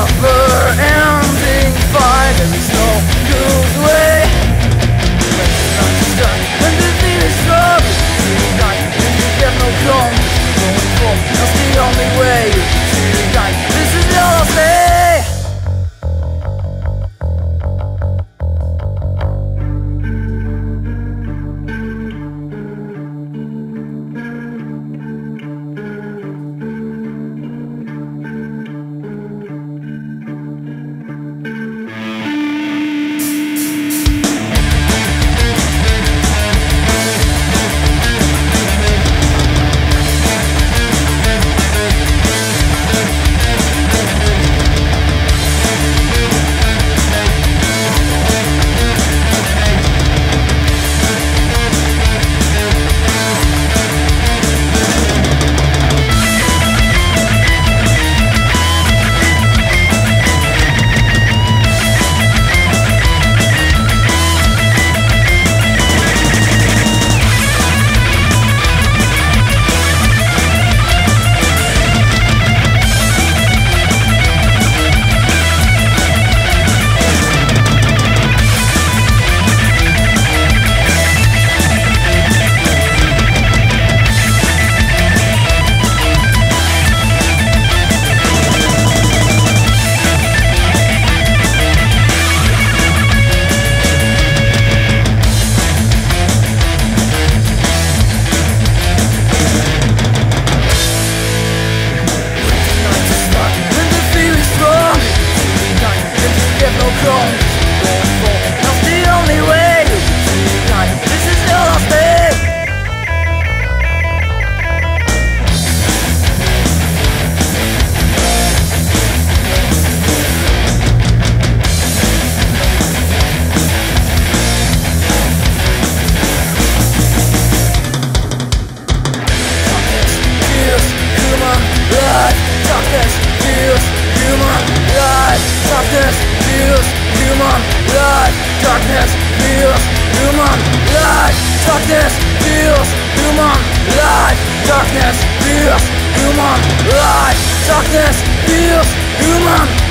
love. Darkness feels human life Darkness feels human life Darkness feels human life